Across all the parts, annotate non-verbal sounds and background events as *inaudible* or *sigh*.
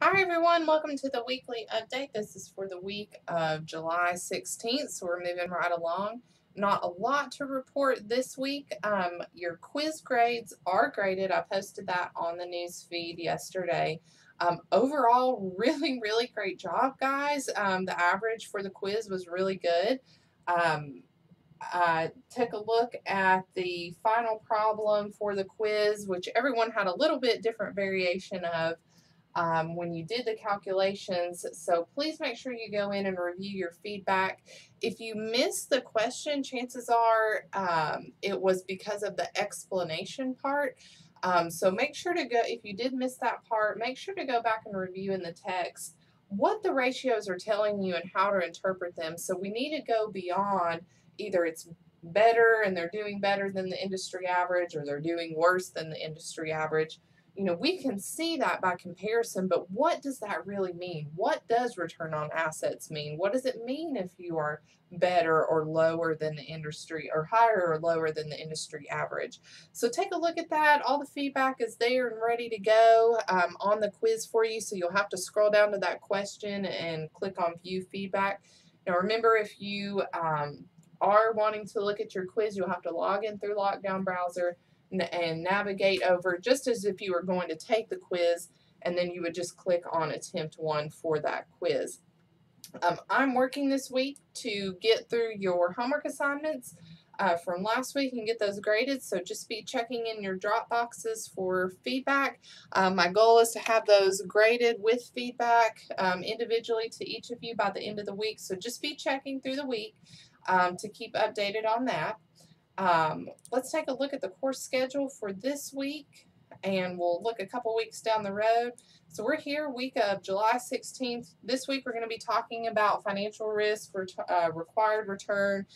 Hi everyone, welcome to the weekly update. This is for the week of July 16th, so we're moving right along. Not a lot to report this week. Um, your quiz grades are graded. I posted that on the news feed yesterday. Um, overall, *laughs* really, really great job, guys. Um, the average for the quiz was really good. Um, I took a look at the final problem for the quiz, which everyone had a little bit different variation of um, when you did the calculations. So please make sure you go in and review your feedback. If you missed the question, chances are um, it was because of the explanation part. Um, so make sure to go, if you did miss that part, make sure to go back and review in the text what the ratios are telling you and how to interpret them. So we need to go beyond either it's better and they're doing better than the industry average or they're doing worse than the industry average you know, we can see that by comparison, but what does that really mean? What does return on assets mean? What does it mean if you are better or lower than the industry or higher or lower than the industry average? So take a look at that. All the feedback is there and ready to go um, on the quiz for you. So you'll have to scroll down to that question and click on view feedback. Now remember if you um, are wanting to look at your quiz, you'll have to log in through Lockdown Browser and navigate over just as if you were going to take the quiz and then you would just click on attempt one for that quiz. Um, I'm working this week to get through your homework assignments uh, from last week and get those graded. So just be checking in your drop boxes for feedback. Um, my goal is to have those graded with feedback um, individually to each of you by the end of the week. So just be checking through the week um, to keep updated on that. Um, let's take a look at the course schedule for this week and we'll look a couple weeks down the road. So we're here week of July 16th. This week we're going to be talking about financial risk, ret uh, required return.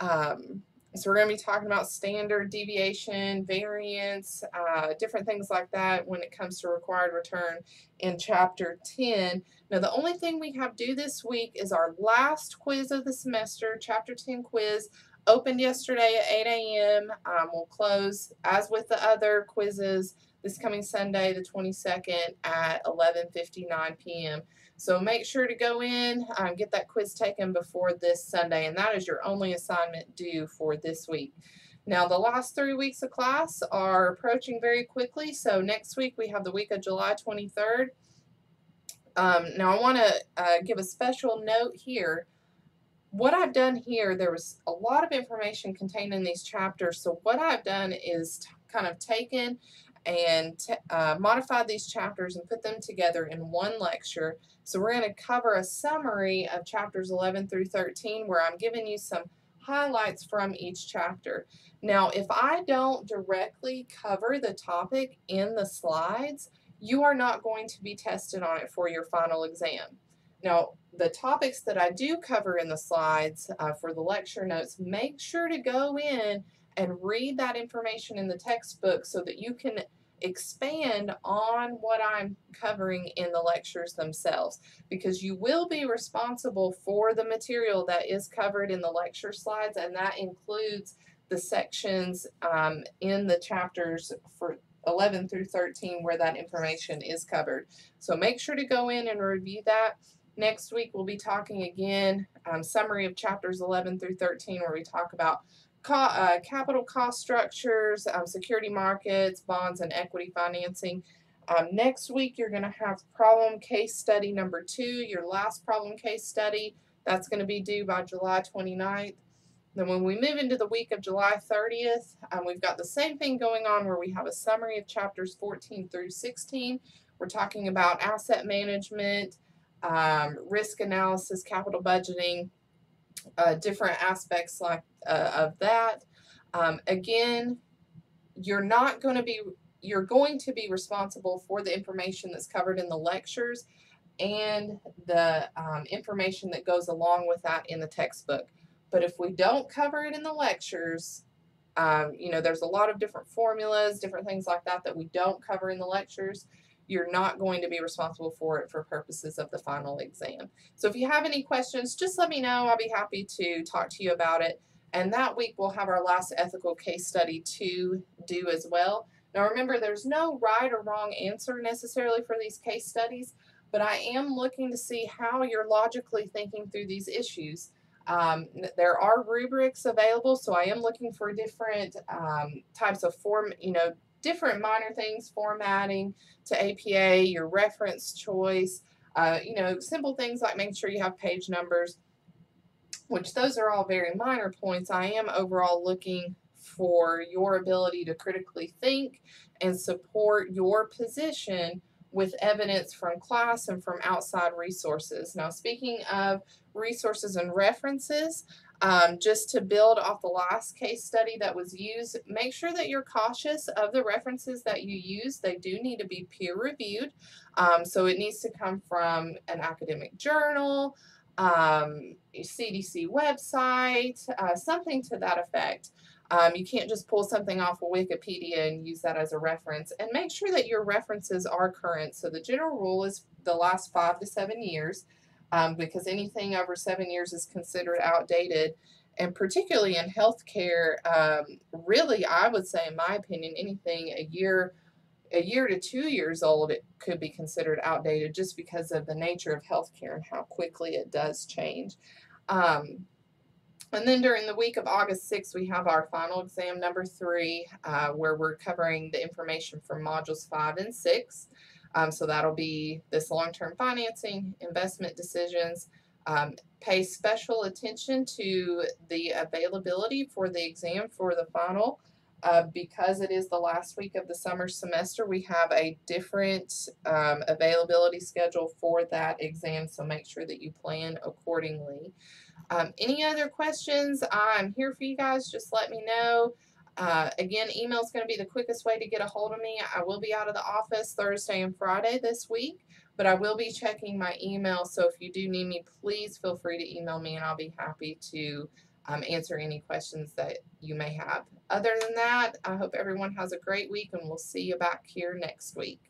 Um, so we're going to be talking about standard deviation, variance, uh, different things like that when it comes to required return in Chapter 10. Now the only thing we have due this week is our last quiz of the semester, Chapter 10 quiz opened yesterday at 8 a.m. Um, we'll close, as with the other quizzes, this coming Sunday, the 22nd at 11.59 p.m. So make sure to go in, um, get that quiz taken before this Sunday, and that is your only assignment due for this week. Now, the last three weeks of class are approaching very quickly, so next week we have the week of July 23rd. Um, now, I want to uh, give a special note here what I've done here, there was a lot of information contained in these chapters. So what I've done is kind of taken and uh, modified these chapters and put them together in one lecture. So we're going to cover a summary of chapters 11 through 13 where I'm giving you some highlights from each chapter. Now, if I don't directly cover the topic in the slides, you are not going to be tested on it for your final exam. Now, the topics that I do cover in the slides uh, for the lecture notes, make sure to go in and read that information in the textbook so that you can expand on what I'm covering in the lectures themselves because you will be responsible for the material that is covered in the lecture slides and that includes the sections um, in the chapters for 11 through 13 where that information is covered. So make sure to go in and review that. Next week we'll be talking again, um, summary of chapters 11 through 13 where we talk about co uh, capital cost structures, um, security markets, bonds, and equity financing. Um, next week you're going to have problem case study number two, your last problem case study. That's going to be due by July 29th. Then when we move into the week of July 30th, um, we've got the same thing going on where we have a summary of chapters 14 through 16. We're talking about asset management, um, risk analysis, capital budgeting, uh, different aspects like uh, of that. Um, again, you're not going to be you're going to be responsible for the information that's covered in the lectures and the um, information that goes along with that in the textbook. But if we don't cover it in the lectures, um, you know, there's a lot of different formulas, different things like that that we don't cover in the lectures you're not going to be responsible for it for purposes of the final exam. So if you have any questions, just let me know. I'll be happy to talk to you about it. And that week we'll have our last ethical case study to do as well. Now remember, there's no right or wrong answer necessarily for these case studies, but I am looking to see how you're logically thinking through these issues. Um, there are rubrics available, so I am looking for different um, types of form, you know, different minor things, formatting to APA, your reference choice, uh, you know, simple things like making sure you have page numbers, which those are all very minor points. I am overall looking for your ability to critically think and support your position with evidence from class and from outside resources. Now, speaking of resources and references, um, just to build off the last case study that was used, make sure that you're cautious of the references that you use. They do need to be peer reviewed. Um, so it needs to come from an academic journal, um, CDC website, uh, something to that effect. Um, you can't just pull something off of Wikipedia and use that as a reference. And make sure that your references are current. So the general rule is the last five to seven years, um, because anything over seven years is considered outdated. And particularly in healthcare, um, really, I would say, in my opinion, anything a year, a year to two years old, it could be considered outdated just because of the nature of healthcare and how quickly it does change. Um, and then during the week of August 6th, we have our final exam number three, uh, where we're covering the information from modules five and six. Um, so that'll be this long-term financing, investment decisions. Um, pay special attention to the availability for the exam for the final. Uh, because it is the last week of the summer semester, we have a different um, availability schedule for that exam, so make sure that you plan accordingly. Um, any other questions? I'm here for you guys. Just let me know. Uh, again, email is going to be the quickest way to get a hold of me. I will be out of the office Thursday and Friday this week, but I will be checking my email. So if you do need me, please feel free to email me and I'll be happy to um, answer any questions that you may have. Other than that, I hope everyone has a great week and we'll see you back here next week.